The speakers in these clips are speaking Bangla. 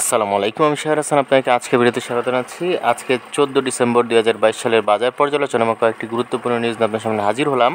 আসসালামু আলাইকুম, আমি শাহর হাসান। আপনাকে আজকে ভিডিওতে স্বাগত জানাচ্ছি। আজকে চোদ্দ ডিসেম্বর দু হাজার বাইশ সালের বাজার পর্যালোচনা এবং কয়েকটি গুরুত্বপূর্ণ নিউজ আপনার সামনে হাজির হলাম।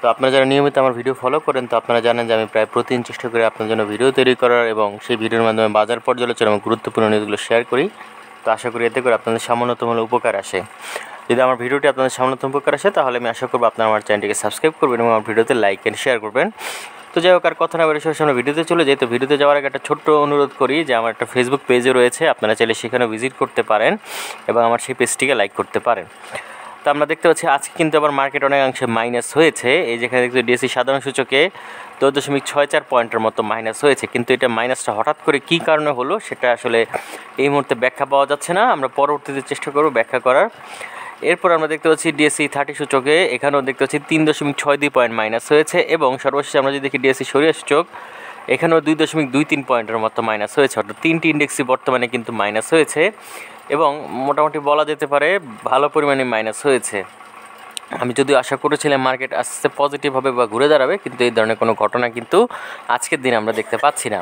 তো আপনারা যারা নিয়মিত আমার ভিডিও ফলো করেন, তো আপনারা জানেন যে আমি প্রায় প্রতিদিন চেষ্টা করি আপনার জন্য ভিডিও তৈরি করার এবং সেই ভিডিওর মাধ্যমে বাজার পর্যালোচনা এবং গুরুত্বপূর্ণ নিউজগুলো শেয়ার করি। তো আশা করি এতে করে আপনাদের সামান্যতম উপকার আসে। যদি আমার ভিডিওটি আপনাদের সামান্যতম উপকার আসে, তাহলে আমি আশা করব আপনারা আমার চ্যানেলটিকে সাবস্ক্রাইব করবেন এবং আমার ভিডিওতে লাইক অ্যান্ড শেয়ার করবেন। তো যাই হোক, আর কথা না বেরো আমরা ভিডিওতে চলে যাই। তো ভিডিওতে যাওয়ার আগে একটা ছোট্ট অনুরোধ করি যে, আমার একটা ফেসবুক পেজও রয়েছে, আপনারা চাইলে সেখানে ভিজিট করতে পারেন এবং আমার সেই পেজটিকে লাইক করতে পারেন। তো আমরা দেখতে পাচ্ছি, আজকে কিন্তু আবার মার্কেট অনেকাংশে মাইনাস হয়েছে। এই যেখানে দেখতে ডিএসসি সাধারণ সূচকে দশ দশমিক ছয় চার পয়েন্টের মতো মাইনাস হয়েছে। কিন্তু এটা মাইনাসটা হঠাৎ করে কী কারণে হলো, সেটা আসলে এই মুহূর্তে ব্যাখ্যা পাওয়া যাচ্ছে না। আমরা পরবর্তীতে চেষ্টা করব ব্যাখ্যা করার। এরপর আমরা দেখতে পাচ্ছি ডিএসসি থার্টি সূচকে, এখানেও দেখতে পাচ্ছি তিন দশমিক ছয় দুই পয়েন্ট মাইনাস হয়েছে এবং সর্বশেষ আমরা যদি দেখি ডিএসসি সরিয়া সূচক, এখানেও দুই দশমিক দুই তিন পয়েন্টের মতো মাইনাস হয়েছে। অর্থাৎ তিনটি ইন্ডেক্সই বর্তমানে কিন্তু মাইনাস হয়েছে এবং মোটামুটি বলা যেতে পারে ভালো পরিমাণে মাইনাস হয়েছে। আমি যদিও আশা করেছিলাম মার্কেট আস্তে আস্তে পজিটিভ হবে বা ঘুরে দাঁড়াবে, কিন্তু এই ধরনের কোনো ঘটনা কিন্তু আজকের দিনে আমরা দেখতে পাচ্ছি না।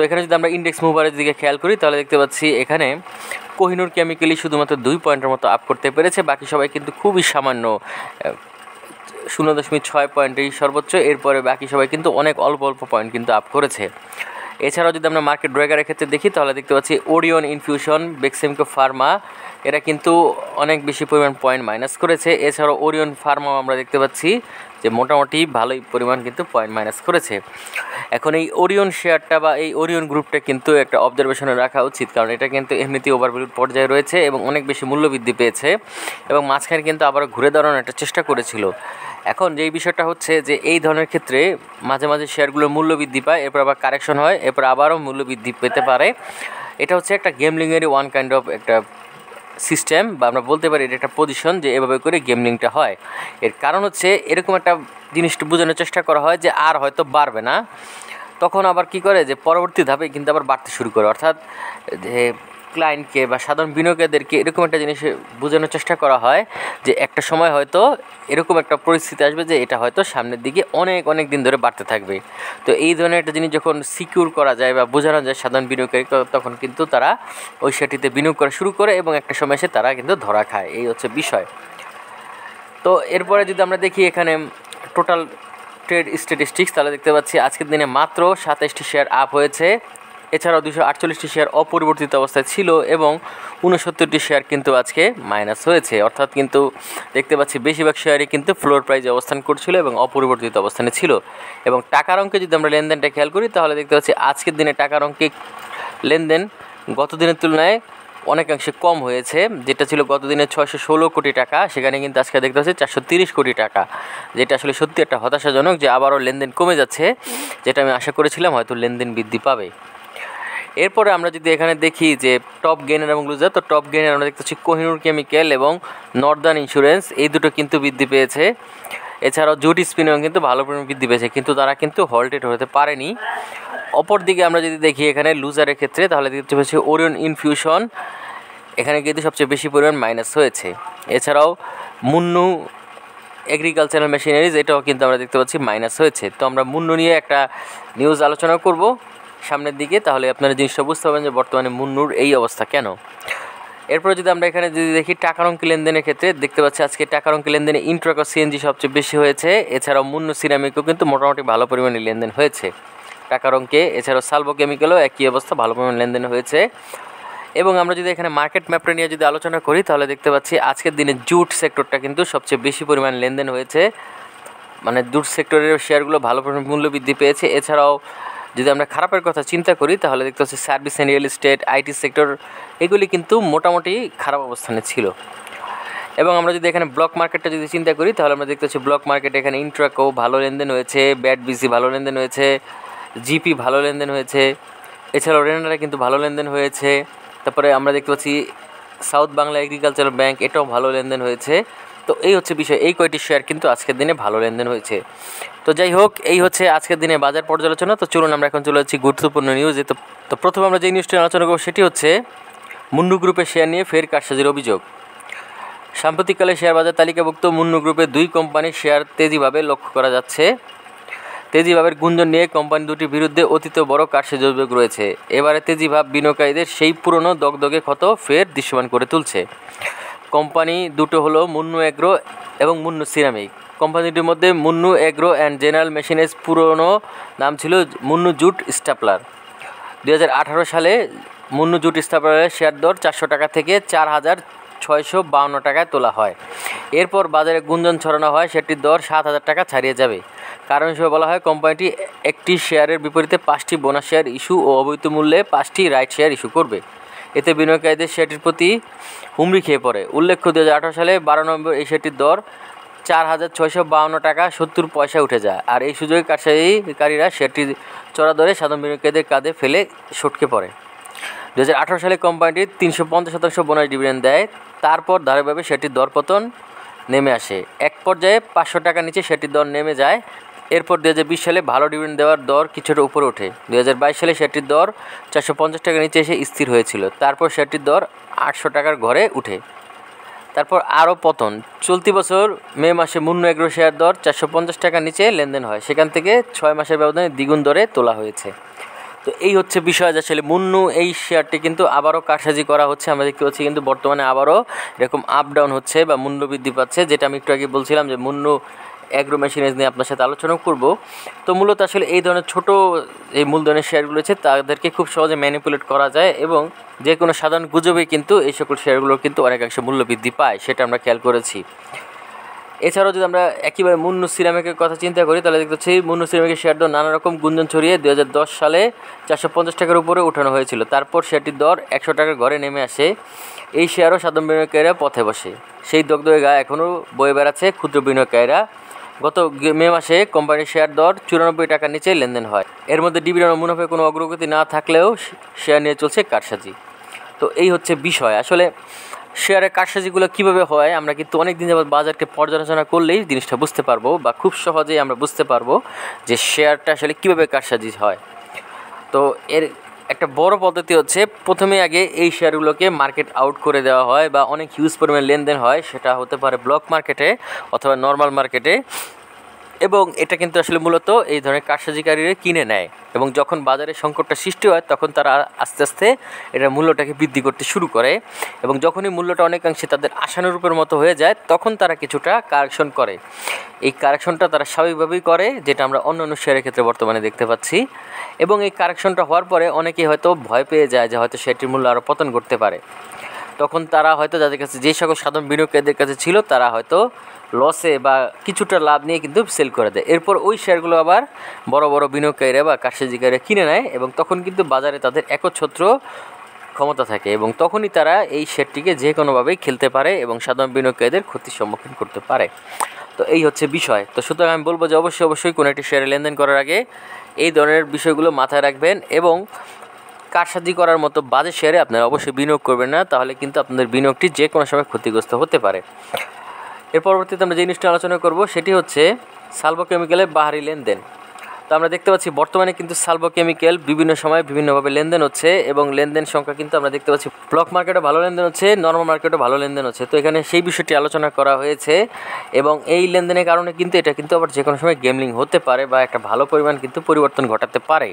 তো এখানে যদি আমরা ইন্ডেক্স মুভারের দিকে খেয়াল করি, তাহলে দেখতে পাচ্ছি এখানে কোহিনুর কেমিক্যালি শুধুমাত্র দুই পয়েন্টের মতো আপ করতে পেরেছে, বাকি সবাই কিন্তু খুবই সামান্য শূন্য দশমিক ছয় পয়েন্টেই সর্বোচ্চ, এরপরে বাকি সবাই কিন্তু অনেক অল্প অল্প পয়েন্ট কিন্তু আপ করেছে। এছাড়াও যদি আমরা মার্কেট ড্রাইগারের ক্ষেত্রে দেখি, তাহলে দেখতে পাচ্ছি ওরিয়ন ইনফিউশন বেক্সেমকো ফার্মা এরা কিন্তু অনেক বেশি পরিমাণ পয়েন্ট মাইনাস করেছে। এছাড়াও ওরিয়ন ফার্মাও আমরা দেখতে পাচ্ছি যে মোটামুটি ভালোই পরিমাণ কিন্তু পয়েন্ট মাইনাস করেছে। এখন এই ওরিয়ন শেয়ারটা বা এই ওরিয়ন গ্রুপটা কিন্তু একটা অবজারভেশনে রাখা উচিত, কারণ এটা কিন্তু এমনিতেই ওভারভ্যালুড পর্যায়ে রয়েছে এবং অনেক বেশি মূল্য বৃদ্ধি পেয়েছে এবং মাঝখানে কিন্তু আবার ঘুরে দাঁড়ানোর একটা চেষ্টা করেছিল। এখন যেই বিষয়টা হচ্ছে যে এই ধরনের ক্ষেত্রে মাঝে মাঝে শেয়ারগুলোর মূল্য বৃদ্ধি পায়, এরপর আবার কারেকশন হয়, এরপর আবারও মূল্য বৃদ্ধি পেতে পারে। এটা হচ্ছে একটা গেমলিংয়েরই ওয়ান কাইন্ড অফ একটা সিস্টেম বা আমরা বলতে পারি এটা একটা পজিশন যে এভাবে করে গেমলিংটা হয়। এর কারণ হচ্ছে এরকম একটা জিনিসটা বোঝানোর চেষ্টা করা হয় যে আর হয়তো বাড়বে না। তখন আবার কি করে যে পরবর্তী ধাপে কিন্তু আবার বাড়তে শুরু করে। অর্থাৎ যে ক্লায়েন্টকে বা সাধারণ বিনিয়োগকারীদেরকে এরকম একটা জিনিস বোঝানোর চেষ্টা করা হয় যে একটা সময় হয়তো এরকম একটা পরিস্থিতি আসবে যে এটা হয়তো সামনের দিকে অনেক অনেক দিন ধরে বাড়তে থাকবে। তো এই ধরনের একটা জিনিস যখন সিকিউর করা যায় বা বোঝানো যায় সাধারণ বিনিয়োগকারী তখন কিন্তু তারা ওই সেটিতে বিনিয়োগ করা শুরু করে এবং একটা সময় এসে তারা কিন্তু ধরা খায়। এই হচ্ছে বিষয়। তো এরপরে যদি আমরা দেখি এখানে টোটাল ট্রেড স্ট্যাটিস্টিক্স তাহলে দেখতে পাচ্ছি আজকের দিনে মাত্র সাতাইশটি শেয়ার আপ হয়েছে। এছাড়াও দুশো আটচল্লিশটি শেয়ার অপরিবর্তিত অবস্থায় ছিল এবং উনসত্তরটি শেয়ার কিন্তু আজকে মাইনাস হয়েছে। অর্থাৎ কিন্তু দেখতে পাচ্ছি বেশিরভাগ শেয়ারই কিন্তু ফ্লোর প্রাইজে অবস্থান করছিল এবং অপরিবর্তিত অবস্থানে ছিল। এবং টাকার অঙ্কে যদি আমরা লেনদেনটা খেয়াল করি, তাহলে দেখতে পাচ্ছি আজকের দিনে টাকার অঙ্কে লেনদেন গত দিনের তুলনায় অনেকাংশে কম হয়েছে, যেটা ছিল গত দিনে ছয়শো ষোলো কোটি টাকা, সেখানে কিন্তু আজকে দেখতে পাচ্ছি চারশো তিরিশ কোটি টাকা, যেটা আসলে সত্যি একটা হতাশাজনক যে আবারও লেনদেন কমে যাচ্ছে, যেটা আমি আশা করেছিলাম হয়তো লেনদেন বৃদ্ধি পাবে। এরপরে আমরা যদি এখানে দেখি যে টপ গেনার এবং লুজার তো টপ গেনার আমরা দেখতে পাচ্ছি কোহিনুর কেমিক্যাল এবং নর্দার্ন ইন্স্যুরেন্স এই দুটো কিন্তু বৃদ্ধি পেয়েছে। এছাড়াও জুটি স্পিনেও কিন্তু ভালো পরিমাণ বৃদ্ধি পেয়েছে, কিন্তু তারা কিন্তু হল্টেড হতে পারেনি। অপরদিকে আমরা যদি দেখি এখানে লুজারের ক্ষেত্রে, তাহলে দেখতে পাচ্ছি ওরিয়ন ইনফিউশন এখানে কিন্তু সবচেয়ে বেশি পরিমাণ মাইনাস হয়েছে। এছাড়াও মুন্নু এগ্রিকালচারাল মেশিনারিজ এটাও কিন্তু আমরা দেখতে পাচ্ছি মাইনাস হয়েছে। তো আমরা মুন্নু নিয়ে একটা নিউজ আলোচনা করব। সামনের দিকে, তাহলে আপনারা জিনিসটা বুঝতে পারবেন যে বর্তমানে মুন্নুর এই অবস্থা কেন? এরপরে যদি আমরা এখানে যদি দেখি টাকার অঙ্কি লেনদেনের ক্ষেত্রে, দেখতে পাচ্ছি আজকে টাকার অঙ্কি লেনদেনে ইন্ট্রাকো সিএনজি সবচেয়ে বেশি হয়েছে। এছাড়াও মুন্নু সিরামিকও কিন্তু মোটামুটি ভালো পরিমাণে লেনদেন হয়েছে। টাকার অঙ্কে, এছাড়াও সালভো কেমিক্যালও একই অবস্থা, ভালো পরিমাণে লেনদেন হয়েছে। এবং আমরা যদি এখানে মার্কেট ম্যাপটা নিয়ে যদি আলোচনা করি, তাহলে দেখতে পাচ্ছি আজকের দিনে জুট সেক্টরটা কিন্তু সবচেয়ে বেশি পরিমাণ লেনদেন হয়েছে। মানে জুট সেক্টরের শেয়ারগুলো ভালো পরিমাণ মূল্য বৃদ্ধি পেয়েছে। এছাড়াও যদি আমরা খারাপের কথা চিন্তা করি, তাহলে দেখতে পাচ্ছি service and real estate IT sector, এগুলি কিন্তু মোটামুটি খারাপ অবস্থানে ছিল। এবং আমরা যদি এখানে ব্লক মার্কেটটা যদি চিন্তা করি, তাহলে আমরা দেখতে পাচ্ছি ব্লক মার্কেটে এখানে ইন্ট্রাকো ভালো লেনদেন হয়েছে, ব্যাট বিসি ভালো লেনদেন হয়েছে, জিপি ভালো লেনদেন হয়েছে, এছাড়াও রেনারা কিন্তু ভালো লেনদেন হয়েছে। তারপরে আমরা দেখতে পাচ্ছি সাউথ বাংলা এগ্রিকালচারাল ব্যাংক, এটাও ভালো লেনদেন হয়েছে। তো এই হচ্ছে বিষয়, এই কয়টি শেয়ার কিন্তু আজকের দিনে ভালো লেনদেন হয়েছে। তো যাই হোক, এই হচ্ছে আজকের দিনে বাজার পর্যালোচনা। তো চলুন আমরা এখন চলে যাচ্ছি গুরুত্বপূর্ণ নিউজে তো তো প্রথমে আমরা যে নিউজটি আলোচনা করব, সেটি হচ্ছে মুন্ডু গ্রুপের শেয়ার নিয়ে ফের কারসাজির অভিযোগ। সাম্প্রতিককালে শেয়ার বাজার তালিকাভুক্ত মুন্নু গ্রুপের দুই কোম্পানির শেয়ার তেজিভাবে লক্ষ্য করা যাচ্ছে। তেজিভাবের গুঞ্জন নিয়ে কোম্পানি দুটির বিরুদ্ধে অতীত বড় কারসাজি অভিযোগ রয়েছে। এবারে তেজিভাব বিনিয়োগকারীদের সেই পুরনো দগদগে ক্ষত ফের দৃশ্যমান করে তুলছে। কোম্পানি দুটো হলো মুন্নু এগ্রো এবং মুন্নু সিরামিক। কোম্পানিটির মধ্যে মুন্নু এগ্রো অ্যান্ড জেনারেল মেশিনের পুরনো নাম ছিল মুন্নু জুট স্টাপলার। দু সালে মুন্নু জুট স্টাপলারের শেয়ার দর চারশো টাকা থেকে চার হাজার ছয়শো বাউন্ন টাকায় তোলা হয়। এরপর বাজারে গুঞ্জন ছড়ানো হয়, সেটির দর সাত হাজার টাকা ছাড়িয়ে যাবে। কারণ হিসেবে বলা হয়, কোম্পানিটি একটি শেয়ারের বিপরীতে পাঁচটি বোনাস শেয়ার ইস্যু ও অবৈধ মূল্যে পাঁচটি রাইট শেয়ার ইস্যু করবে। এতে বিনিয়োগকারীদের শেয়ারটির প্রতি হুমড়ি খেয়ে পড়ে। উল্লেখ্য দুই হাজার আঠারো সালে বারো নম্বর এই শেয়ারটির দর চার হাজার ছয়শো বাউন্ন টাকা সত্তর পয়সা উঠে যায়। আর এই সুযোগে কারসাজিকারীরা শেয়ারটি চড়া দরে সাধারণ বিনিয়োগকারীদের কাঁধে ফেলে সটকে পড়ে। দু হাজার আঠেরো সালে কোম্পানিটি তিনশো পঞ্চাশ শতাংশ বোনাস ডিভিডেন্ড দেয়। তারপর ধারাবাহিকভাবে সেটির দরপতন নেমে আসে। এক পর্যায়ে পাঁচশো টাকা নিচে সেটির দর নেমে যায়। এরপর দু হাজার বিশ সালে ভালো ডিভিডেন্ড দেওয়ার দর কিছুটা উপরে ওঠে। দু হাজার বাইশ সালে সেটির দর চারশো পঞ্চাশ টাকার নিচে এসে স্থির হয়েছিল। তারপর সেটির দর আটশো টাকার ঘরে উঠে। তারপর আরও পতন। চলতি বছর মে মাসে মুন্ন এগ্রো শেয়ার দর চারশো পঞ্চাশ টাকার নিচে লেনদেন হয়। সেখান থেকে ছয় মাসের ব্যবধানে দ্বিগুণ দরে তোলা হয়েছে। তো এই হচ্ছে বিষয় যে আসলে মুন্নু এই শেয়ারটি কিন্তু আবারও কারসাজি করা হচ্ছে। আমরা দেখতে পাচ্ছি কিন্তু বর্তমানে আবারও এরকম আপ ডাউন হচ্ছে বা মূল্য বৃদ্ধি পাচ্ছে, যেটা আমি একটু আগে বলছিলাম যে মুন্নু অ্যাগ্রো মেশিনারিজ নিয়ে আপনার সাথে আলোচনা করব। তো মূলত আসলে এই ধরনের ছোট এই মূলধনের শেয়ারগুলো আছে তাদেরকে খুব সহজে ম্যানিপুলেট করা যায় এবং যে কোনো সাধারণ গুজবে কিন্তু এই সকল শেয়ারগুলোর কিন্তু অনেকাংশে মূল্য বৃদ্ধি পায়, সেটা আমরা খেয়াল করেছি। এছাড়াও যদি আমরা একেবারে মুন্নু সিরামিকের কথা চিন্তা করি, তাহলে দেখতে পাচ্ছি মুন্নু সিরামিকের শেয়ার দর নানা রকম গুঞ্জন ছড়িয়ে দু হাজার দশ সালে চারশো পঞ্চাশ টাকার উপরে উঠানো হয়েছিল। তারপর শেয়ারটির দর একশো টাকার ঘরে নেমে আসে। এই শেয়ারও সাধারণ বিনিয়োগকারীরা পথে বসে। সেই দগ্ধের গা এখনও বয়ে বেড়াচ্ছে ক্ষুদ্র বিনিয়োগকারীরা। গত মে মাসে কোম্পানির শেয়ার দর চুরানব্বই টাকার নিচে লেনদেন হয়। এর মধ্যে ডিভিডেন্ড মুনাফে কোনো অগ্রগতি না থাকলেও শেয়ার নিয়ে চলছে কারসাজি। তো এই হচ্ছে বিষয়। আসলে শেয়ারের কারসাজিগুলো কীভাবে হয়, আমরা কিন্তু অনেক দিন যাবত বাজারকে পর্যালোচনা করলেই জিনিসটা বুঝতে পারব বা খুব সহজেই আমরা বুঝতে পারব যে শেয়ারটা আসলে কীভাবে কারসাজি হয়। তো এর একটা বড় পদ্ধতি হচ্ছে প্রথমে আগে এই শেয়ারগুলোকে মার্কেট আউট করে দেওয়া হয় বা অনেক হিউজ পরিমাণে লেনদেন হয়, সেটা হতে পারে ব্লক মার্কেটে অথবা নর্মাল মার্কেটে এবং এটা কিন্তু আসলে মূলত এই ধরনের কারসাজিকারীরা কিনে নেয়। এবং যখন বাজারে সংকটটা সৃষ্টি হয়, তখন তারা আস্তে আস্তে এটা মূল্যটাকে বৃদ্ধি করতে শুরু করে এবং যখনই মূল্যটা অনেকাংশে তাদের আশানুরূপের মতো হয়ে যায়, তখন তারা কিছুটা কারেকশন করে। এই কারেকশনটা তারা স্বাভাবিকভাবেই করে, যেটা আমরা অন্য অন্য শেয়ারের ক্ষেত্রে বর্তমানে দেখতে পাচ্ছি। এবং এই কারেকশনটা হওয়ার পরে অনেকেই হয়তো ভয় পেয়ে যায় যে হয়তো সেটির মূল্য আরও পতন করতে পারে। তখন তারা হয়তো যাদের কাছে যে সকল সাধারণ বিনিয়োগকারীদের কাছে ছিল, তারা হয়তো লসে বা কিছুটা লাভ নিয়ে কিন্তু সেল করে দেয়। এরপর ওই শেয়ারগুলো আবার বড় বড় বিনিয়োগকারীরা বা কারসাজিকারীরা কিনে নেয় এবং তখন কিন্তু বাজারে তাদের একচ্ছত্র ক্ষমতা থাকে এবং তখনই তারা এই শেয়ারটিকে যে কোনোভাবেই খেলতে পারে এবং সাধারণ বিনিয়োগকারীদের ক্ষতির সম্মুখীন করতে পারে। তো এই হচ্ছে বিষয়। তো সুতরাং আমি বলব যে অবশ্যই অবশ্যই কোনো একটি শেয়ারে লেনদেন করার আগে এই ধরনের বিষয়গুলো মাথায় রাখবেন এবং কারসাজি করার মতো বাজে শেয়ারে আপনারা অবশ্যই বিনিয়োগ করবেন না, তাহলে কিন্তু আপনাদের বিনিয়োগটি যে কোনো সময় ক্ষতিগ্রস্ত হতে পারে। এর পরবর্তীতে আমরা যে জিনিসটা আলোচনা করব, সেটি হচ্ছে সালভো কেমিক্যালের বাহারি লেনদেন। তো আমরা দেখতে পাচ্ছি বর্তমানে কিন্তু সালভো কেমিক্যাল বিভিন্ন সময় বিভিন্নভাবে লেনদেন হচ্ছে এবং লেনদেন সংখ্যা কিন্তু আমরা দেখতে পাচ্ছি ব্লক মার্কেটে ভালো লেনদেন হচ্ছে নর্মাল মার্কেটে ভালো লেনদেন হচ্ছে। তো এখানে সেই বিষয়টি আলোচনা করা হয়েছে এবং এই লেনদেনের কারণে কিন্তু এটা কিন্তু আবার যে কোনো সময় গেমলিং হতে পারে বা একটা ভালো পরিমাণ কিন্তু পরিবর্তন ঘটাতে পারে।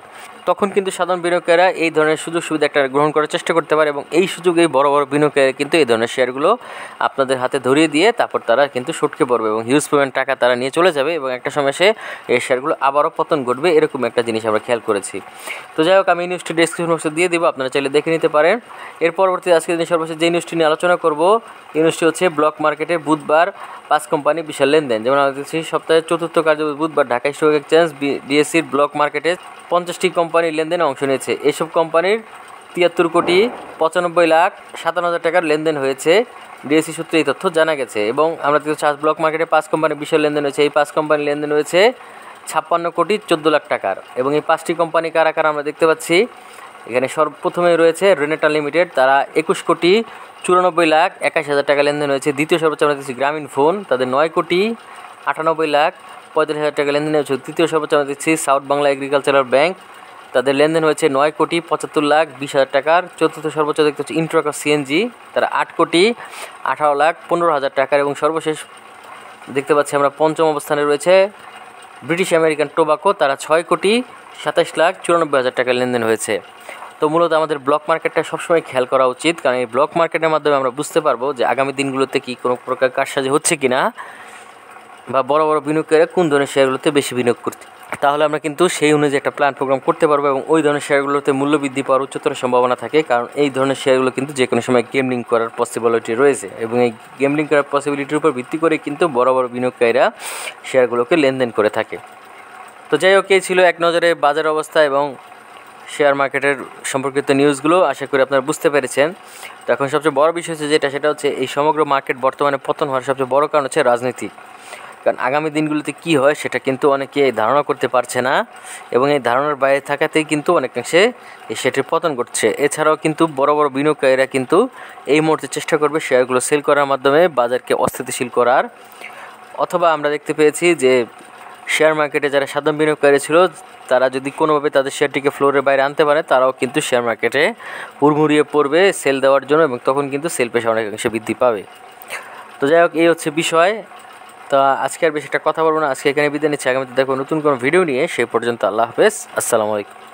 তখন কিন্তু সাধারণ বিনিয়োগকারীরা এই ধরনের সুযোগ সুবিধা একটা গ্রহণ করার চেষ্টা করতে পারে এবং এই সুযোগে বড় বড় বিনিয়োগকারীরা কিন্তু এই ধরনের শেয়ারগুলো আপনাদের হাতে ধরিয়ে দিয়ে তারপর তারা কিন্তু সটকে পড়বে এবং হিউজ পরিমাণ টাকা তারা নিয়ে চলে যাবে এবং একটা সময় সে এই শেয়ারগুলো আবারও পতন ঘটবে, এরকম একটা জিনিস আমরা খেয়াল করেছি। তো যাই হোক, আমি নিউজটি ডিসক্রিপশন বক্সে দিয়ে দিব, আপনারা চাইলে দেখে নিতে পারেন। এর পরবর্তী আজকে দিন সর্বশেষ যে নিউজটি নিয়ে আলোচনা করব, এই নিউজটি হচ্ছে ব্লক মার্কেটে বুধবার পাঁচ কোম্পানি বিশাল লেনদেন। যেমন আমরা দেখছি সপ্তাহের চতুর্থ কার্য বুধবার ঢাকা স্টক এক্সচেঞ্জ ডিএসসির ব্লক মার্কেটে পঞ্চাশটি কোম্পানির লেনদেনে অংশ নিয়েছে। এসব কোম্পানির তিয়াত্তর কোটি পঁচানব্বই লাখ সাতান্ন হাজার টাকার লেনদেন হয়েছে। ডিএসসি সূত্রে এই তথ্য জানা গেছে এবং আমরা চাষ ব্লক মার্কেটে পাঁচ কোম্পানির বিশাল লেনদেন হয়েছে। এই পাঁচ কোম্পানির লেনদেন হয়েছে ছাপ্পান্ন কোটি চোদ্দ লাখ টাকার। এবং এই পাঁচটি কোম্পানি কারা কারা আমরা দেখতে পাচ্ছি? এখানে সর্বপ্রথমে রয়েছে রেনেটা লিমিটেড তারা একুশ কোটি চুরানব্বই লাখ একাশি হাজার টাকা লেনদেন হয়েছে দ্বিতীয় সর্বোচ্চ আমরা দেখছি গ্রামীণ ফোন তাদের নয় কোটি আটানব্বই লাখ পঁয়তাল্লিশ হাজার টাকা লেনদেন হয়েছে তৃতীয় সর্বোচ্চ আমরা দেখছি সাউথ বাংলা এগ্রিকালচারাল ব্যাংক তাদের লেনদেন হয়েছে নয় কোটি পঁচাত্তর লাখ বিশ হাজার টাকার। চতুর্থ সর্বোচ্চ দেখতে হচ্ছে ইন্ট্রাকা সিএনজি তারা আট কোটি আঠারো লাখ পনেরো হাজার টাকার। এবং সর্বশেষ দেখতে পাচ্ছি আমরা পঞ্চম অবস্থানে রয়েছে ব্রিটিশ আমেরিকান টোবাকো, তারা ছয় কোটি সাতাশ লাখ চুরানব্বই হাজার টাকা লেনদেন হয়েছে। তো মূলত আমাদের ব্লক মার্কেটটা সবসময় খেয়াল করা উচিত, কারণ এই ব্লক মার্কেটের মাধ্যমে আমরা বুঝতে পারব যে আগামী দিনগুলোতে কি কোনো প্রকার কারসাজি হচ্ছে কি না বা বড় বড় বিনিয়োগকারীরা কোন ধরনের শেয়ারগুলোতে বেশি বিনিয়োগ করতে তাহলে আমরা কিন্তু সেই অনুযায়ী একটা প্ল্যান প্রোগ্রাম করতে পারব এবং ওই ধরনের শেয়ারগুলোতে মূল্য বৃদ্ধি পাওয়ার উচ্চতর সম্ভাবনা থাকে। কারণ এই ধরনের শেয়ারগুলো কিন্তু যে কোনো সময় গেমলিং করার পসিবিলিটি রয়েছে এবং এই গেমলিং করার পসিবিলিটির উপর ভিত্তি করে কিন্তু বড় বড় বিনিয়োগকারীরা শেয়ারগুলোকে লেনদেন করে থাকে। তো যাই হোক, এই ছিল এক নজরে বাজার অবস্থা এবং শেয়ার মার্কেটের সম্পর্কিত নিউজগুলো আশা করি আপনারা বুঝতে পেরেছেন। তো এখন সবচেয়ে বড় বিষয় হচ্ছে যেটা, সেটা হচ্ছে এই সমগ্র মার্কেট বর্তমানে পতন হওয়ার সবচেয়ে বড় কারণ হচ্ছে রাজনীতি। কারণ আগামী দিনগুলোতে কী হয় সেটা কিন্তু অনেকে ধারণা করতে পারছে না এবং এই ধারণার বাইরে থাকাতেই কিন্তু অনেকাংশে সেটির পতন ঘটছে। এছাড়াও কিন্তু বড় বড় বিনিয়োগকারীরা কিন্তু এই মুহূর্তে চেষ্টা করবে শেয়ারগুলো সেল করার মাধ্যমে বাজারকে অস্থিতিশীল করার। অথবা আমরা দেখতে পেয়েছি যে শেয়ার মার্কেটে যারা সাধারণ বিনিয়োগকারী ছিল, তারা যদি কোনোভাবে তাদের শেয়ারটিকে ফ্লোরের বাইরে আনতে পারে, তারাও কিন্তু শেয়ার মার্কেটে হুড়মুড়িয়ে পড়বে সেল দেওয়ার জন্য এবং তখন কিন্তু সেল পেশা অনেকাংশে বৃদ্ধি পাবে। তো যাই হোক, এই হচ্ছে বিষয়। তো আজকে আর বেশি একটা কথা বলব না। আজকে এখানে বিদায় নিচ্ছি। আগামীতে দেখো নতুন কোনো ভিডিও নিয়ে। সেই পর্যন্ত আল্লাহ হাফেজ। আসসালামু আলাইকুম।